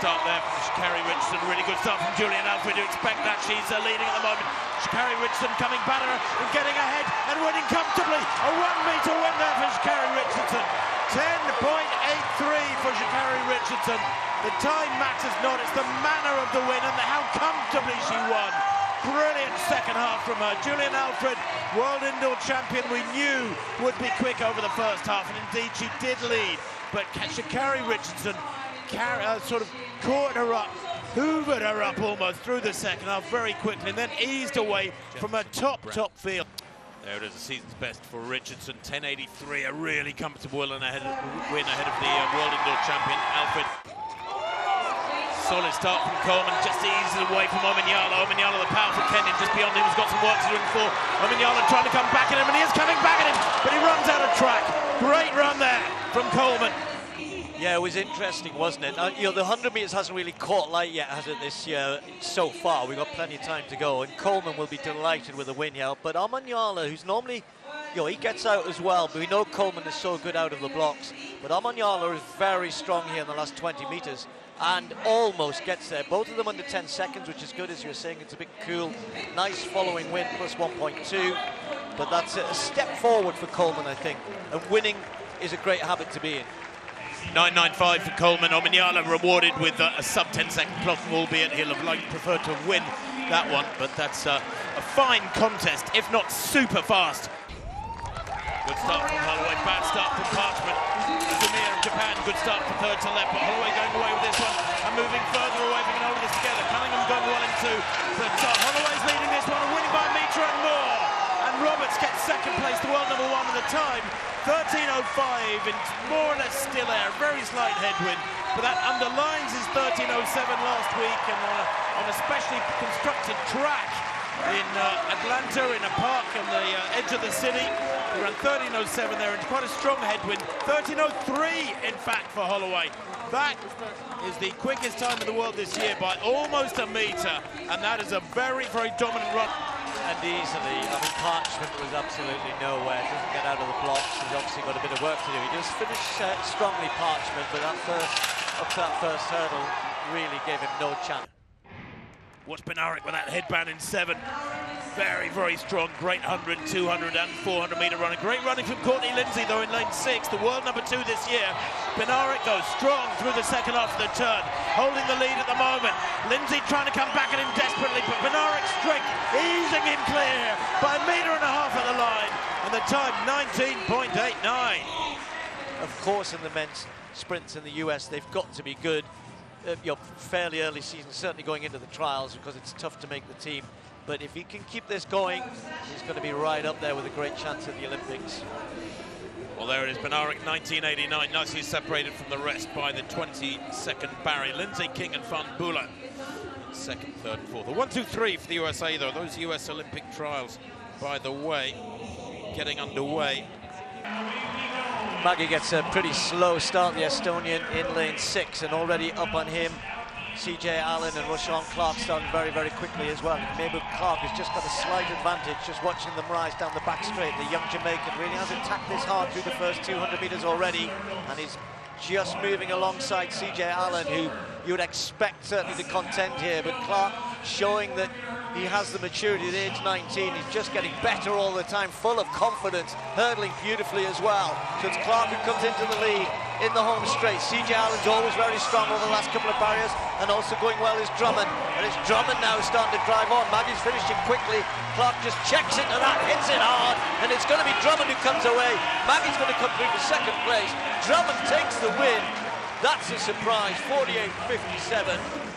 start there from Sha'Carri Richardson. Really good start from Julien Alfred. You expect that she's uh, leading at the moment. Sha'Carri Richardson coming better and getting ahead and winning comfortably. A one-meter win there for Sha'Carri Richardson. 10.83 for Sha'Carri Richardson. The time matters not. It's the manner of the win and how comfortably she won. Brilliant second half from her. Julien Alfred, world indoor champion, we knew would be quick over the first half, and indeed she did lead. But Sha'Carri Richardson carry, uh, sort of caught her up, hoovered her up almost through the second half very quickly, and then eased away from a top, top field. There it is, a season's best for Richardson, 10.83, a really comfortable win ahead of, win ahead of the uh, world indoor champion, Alfred solid start from Coleman, just eases away from Omanyala. Omanyala, the powerful Kenyan, just beyond him, has got some work to do in for. Omanyala trying to come back at him, and he is coming back at him, but he runs out of track. Great run there from Coleman. Yeah, it was interesting, wasn't it? Uh, you know, the 100 metres hasn't really caught light yet, has it, this year so far? We've got plenty of time to go, and Coleman will be delighted with the win here. But Omanyala, who's normally, you know, he gets out as well, but we know Coleman is so good out of the blocks. But Omanyala is very strong here in the last 20 metres and almost gets there. Both of them under 10 seconds, which is good, as you were saying. It's a bit cool. Nice following win, plus 1.2. But that's a step forward for Coleman, I think. And winning is a great habit to be in. 9.95 for Coleman. Omanyala rewarded with a, a sub 10 second clock, albeit he'll have liked preferred to win that one. But that's a fine contest, if not super fast. Good start from Holloway, bad start from Parchment. Zamir of Japan, good start from third to left, but Holloway going away with this one and moving further away. Can hold this together. Cunningham going well in two, but uh, Holloway's leading this one, winning by a metre and more. And Roberts gets second place, the world number one at the time. 13.05 in more or less still air, very slight headwind, but that underlines his 13.07 last week and on a, on a specially constructed track in uh, Atlanta in a park on the uh, edge of the city. He ran 13.07 there and quite a strong headwind. 13.03 in fact for Holloway. That is the quickest time in the world this year by almost a metre and that is a very, very dominant run. Easily, I mean, Parchment was absolutely nowhere, doesn't get out of the blocks, he's obviously got a bit of work to do. He just finished uh, strongly Parchment, but that first, up to that first hurdle really gave him no chance. Watch Bednarek with that headband in seven. Very, very strong. Great 100, 200 and 400 metre running. Great running from Courtney Lindsey, though, in lane six. The world number two this year. Bednarek goes strong through the second half of the turn. Holding the lead at the moment. Lindsey trying to come back at him desperately, but Bednarek's strength easing him clear by a metre and a half at the line. And the time, 19.89. Of course, in the men's sprints in the US, they've got to be good uh, you know, fairly early season, certainly going into the trials because it's tough to make the team. But if he can keep this going, he's going to be right up there with a great chance at the Olympics. Well, there it is, Bednarek 1989, nicely separated from the rest by the 22nd Barry. Lindsey King and Van Bula, second, third, and fourth. The one, two, three for the USA, though. Those US Olympic trials, by the way, getting underway. Mägi gets a pretty slow start, the Estonian, in lane six, and already up on him. CJ Allen and Roshawn Clarke starting very, very quickly as well. Mabel Clarke has just got a slight advantage just watching them rise down the back straight. The young Jamaican really has attacked this hard through the first 200 metres already, and he's just moving alongside CJ Allen, who you would expect certainly to contend here, but Clarke showing that he has the maturity at age 19. He's just getting better all the time, full of confidence, hurdling beautifully as well. So it's Clarke who comes into the lead in the home straight. CJ Allen's always very strong over the last couple of barriers, and also going well is Drummond. And it's Drummond now starting to drive on. Mägi's finishing quickly. Clarke just checks it, and that hits it hard, and it's going to be Drummond who comes away. Mägi's going to come through for second place. Drummond takes the win. That's a surprise, 48-57.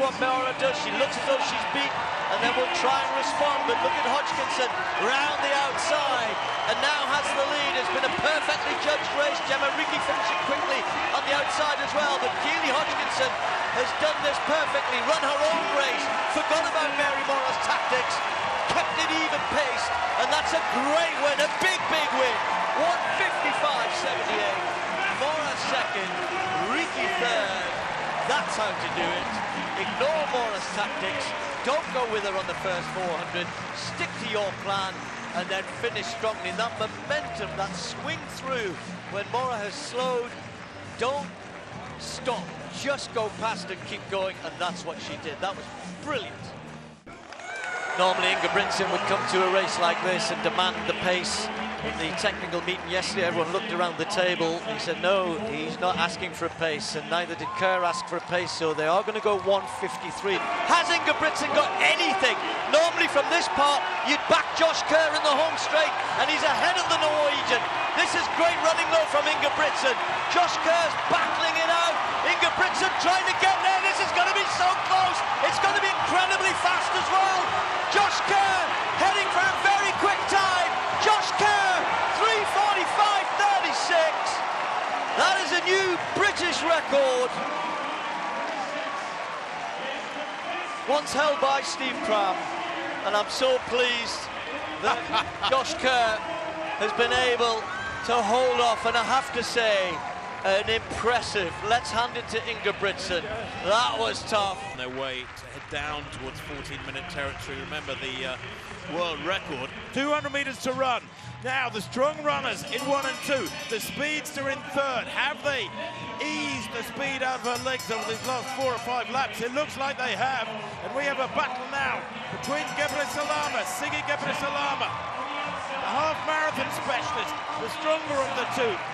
What Mara does. She looks as though she's beaten and then will try and respond. But look at Hodgkinson round the outside and now has the lead. It's been a perfectly judged race. Gemma Reekie finishing quickly on the outside as well. But Keely Hodgkinson has done this perfectly, run her own race, forgot about Mary Moraa's tactics, kept it even pace, and that's a great win, a big, big win. 155.78. Mora second, Reekie third. That's how to do it. Ignore Moraa's tactics. Don't go with her on the first 400. Stick to your plan. and then finish strongly. That momentum, that swing through when Mora has slowed, don't stop, just go past and keep going, and that's what she did. That was brilliant. Normally Ingebrigtsen would come to a race like this and demand the pace the technical meeting yesterday, everyone looked around the table. He said, no, he's not asking for a pace, and neither did Kerr ask for a pace, so they are going to go 153. Has Ingebrigtsen got anything? Normally from this part, you'd back Josh Kerr in the home straight, and he's ahead of the Norwegian. This is great running, though, from Ingebrigtsen. Josh Kerr's battling it out. Ingebrigtsen trying to get there. This is going to be so close. It's going to be incredibly fast as well. Josh Kerr heading for a very quick time. Josh Kerr That is a new British record. Once held by Steve Cram. And I'm so pleased that Josh Kerr has been able to hold off. And I have to say, an impressive. Let's hand it to Ingebrigtsen. That was tough. On their way to head down towards 14-minute territory. Remember the uh, world record. 200 metres to run. Now the strong runners in one and two. The speedster in third. Have they eased the speed out of her legs over these last four or five laps? It looks like they have. And we have a battle now between Gebreselama, Sigi Gebre Salama, the half marathon specialist, the stronger of the two.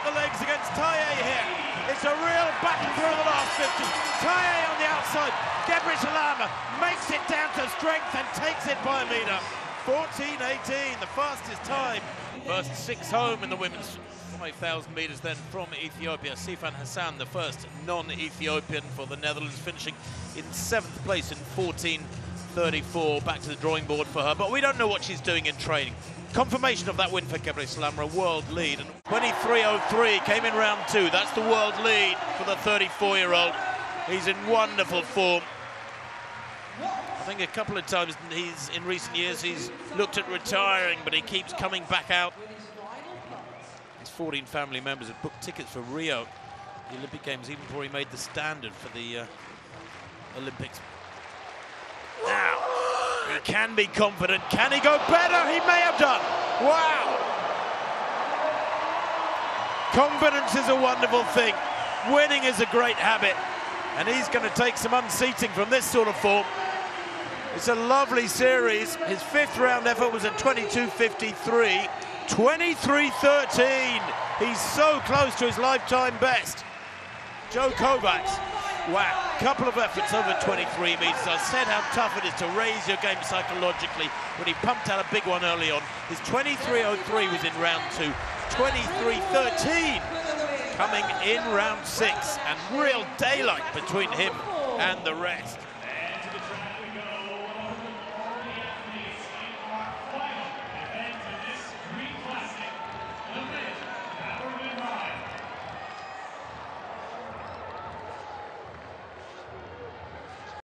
Got the legs against Taye here? It's a real battle through the last 50. Taye on the outside. Gebreselama makes it down to strength and takes it by a metre. 14.18, the fastest time. First six home in the women's 5,000 metres then from Ethiopia. Sifan Hassan, the first non-Ethiopian for the Netherlands, finishing in seventh place in 14.34. Back to the drawing board for her, but we don't know what she's doing in training. Confirmation of that win for Gebreselama, a world lead. And 23.03 came in round two. That's the world lead for the 34-year-old. He's in wonderful form. I think a couple of times he's in recent years he's looked at retiring, but he keeps coming back out. His 14 family members have booked tickets for Rio, the Olympic Games, even before he made the standard for the uh, Olympics. He can be confident. Can he go better? He may have done. Wow. Confidence is a wonderful thing. Winning is a great habit. And he's going to take some unseating from this sort of form. It's a lovely series. His fifth round effort was at 22.53, 23.13. He's so close to his lifetime best. Joe Kovacs, wow, couple of efforts over 23 metres. I said how tough it is to raise your game psychologically when he pumped out a big one early on. His 23.03 was in round two, 23.13 coming in round six, and real daylight between him and the rest.